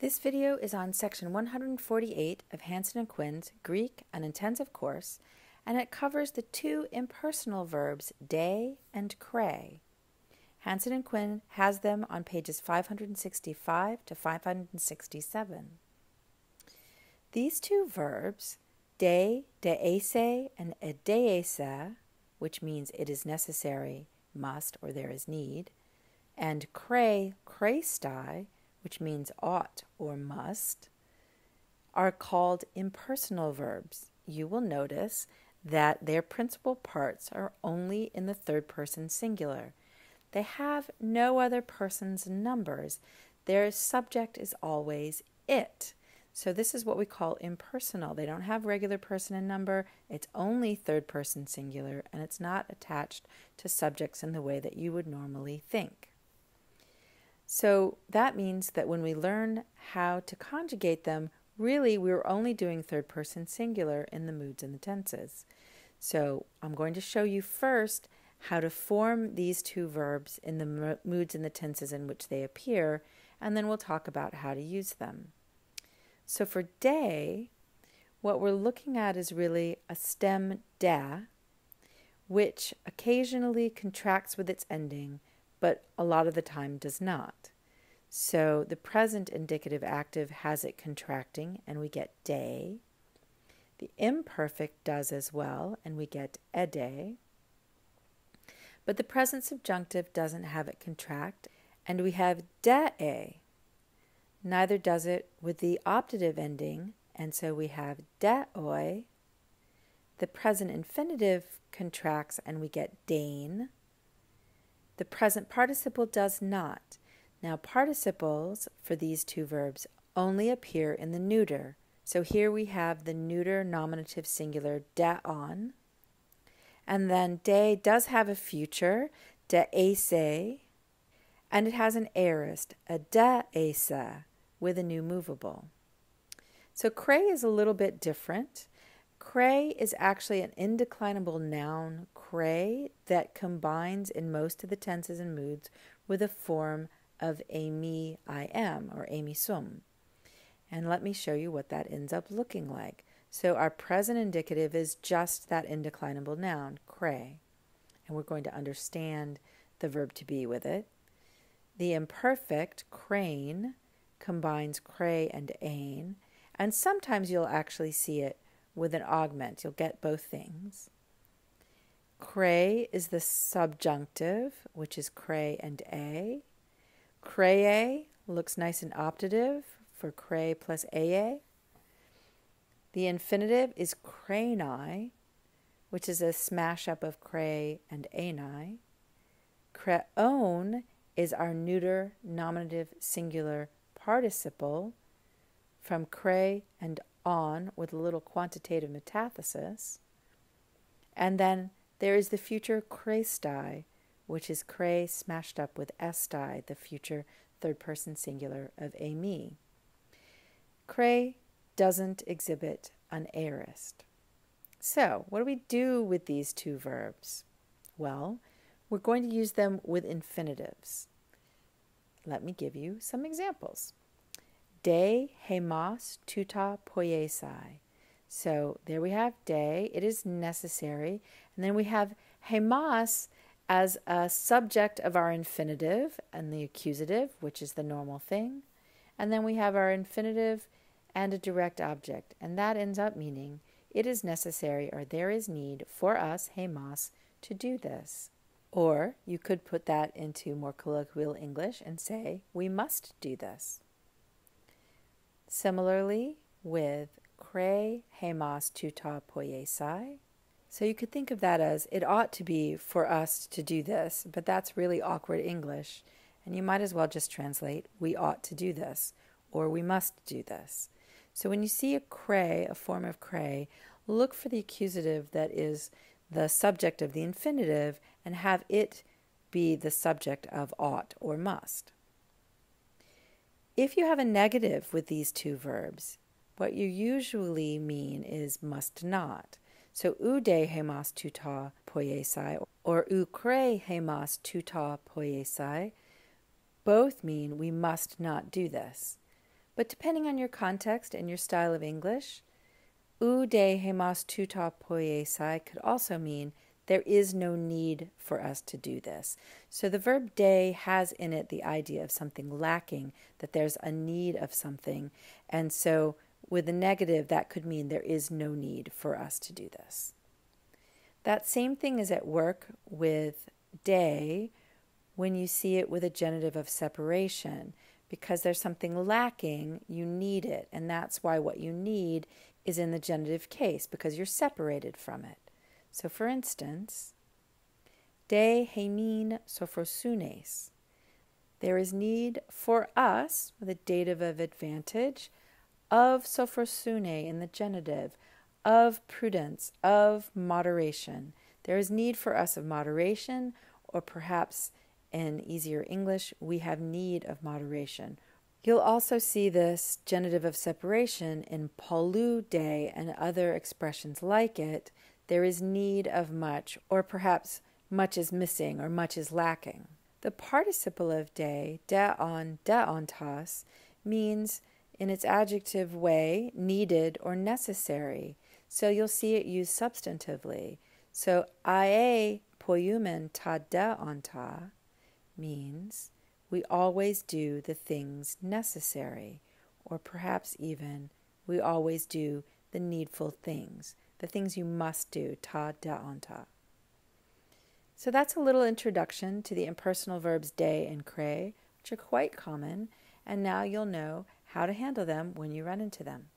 This video is on section 148 of Hansen and Quinn's Greek an intensive course, and it covers the two impersonal verbs de and cray. Hansen and Quinn has them on pages 565 to 567. These two verbs, de, deese, and edeese, which means it is necessary, must, or there is need, and cray, craystai, which means ought or must, are called impersonal verbs. You will notice that their principal parts are only in the third person singular. They have no other person's numbers. Their subject is always it. So this is what we call impersonal. They don't have regular person and number. It's only third person singular and it's not attached to subjects in the way that you would normally think. So that means that when we learn how to conjugate them, really we're only doing third person singular in the moods and the tenses. So I'm going to show you first how to form these two verbs in the moods and the tenses in which they appear, and then we'll talk about how to use them. So for de, what we're looking at is really a stem da, which occasionally contracts with its ending but a lot of the time does not. So the present indicative active has it contracting, and we get day. The imperfect does as well, and we get ede. But the present subjunctive doesn't have it contract, and we have de. Neither does it with the optative ending, and so we have deoi. The present infinitive contracts, and we get dane. The present participle does not. Now, participles for these two verbs only appear in the neuter. So here we have the neuter nominative singular daon. And then de does have a future, deese, and it has an aorist, a deesa, with a nu movable. So cray is a little bit different. Cray is actually an indeclinable noun, cray, that combines in most of the tenses and moods with a form of ami I am or ami sum. And let me show you what that ends up looking like. So our present indicative is just that indeclinable noun, cray. And we're going to understand the verb to be with it. The imperfect, crane, combines cray and ain, and sometimes you'll actually see it with an augment. You'll get both things. Cray is the subjunctive, which is cray and a. Craye looks nice and optative for cray plus aa. The infinitive is crani, which is a smash up of cray and ani. Creone is our neuter nominative singular participle from cray and on with a little quantitative metathesis. And then there is the future craystai, which is cray smashed up with estai, the future third person singular of ami. Cray doesn't exhibit an aorist. So, what do we do with these two verbs? Well, we're going to use them with infinitives. Let me give you some examples de hemas tuta poiesai. So there we have de, it is necessary. And then we have hemas as a subject of our infinitive and the accusative, which is the normal thing. And then we have our infinitive and a direct object. And that ends up meaning it is necessary or there is need for us, hemas, to do this. Or you could put that into more colloquial English and say, we must do this. Similarly, with cre hemas tuta poiesai. So you could think of that as it ought to be for us to do this, but that's really awkward English, and you might as well just translate we ought to do this or we must do this. So when you see a cray, a form of cray, look for the accusative that is the subject of the infinitive and have it be the subject of ought or must. If you have a negative with these two verbs, what you usually mean is must not. So ude hemas tuta poiesai or ukre hemas tuta poiesai both mean we must not do this. But depending on your context and your style of English, u de hemas tuta poiesai could also mean there is no need for us to do this. So the verb de has in it the idea of something lacking, that there's a need of something. And so with the negative, that could mean there is no need for us to do this. That same thing is at work with de when you see it with a genitive of separation. Because there's something lacking, you need it. And that's why what you need is in the genitive case, because you're separated from it. So, for instance, de hemin sophrosunes. There is need for us, with a dative of advantage, of sophrosune in the genitive, of prudence, of moderation. There is need for us of moderation, or perhaps in easier English, we have need of moderation. You'll also see this genitive of separation in polu de and other expressions like it. There is need of much, or perhaps much is missing or much is lacking. The participle of de, on deon, deontas, means in its adjective way needed or necessary. So you'll see it used substantively. So ae poiumen ta deonta means we always do the things necessary, or perhaps even we always do the needful things, the things you must do, ta deonta. So that's a little introduction to the impersonal verbs de and cre, which are quite common, and now you'll know how to handle them when you run into them.